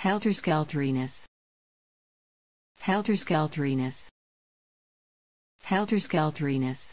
Helter-skelteriness. Helter-skelteriness. Helter-skelteriness.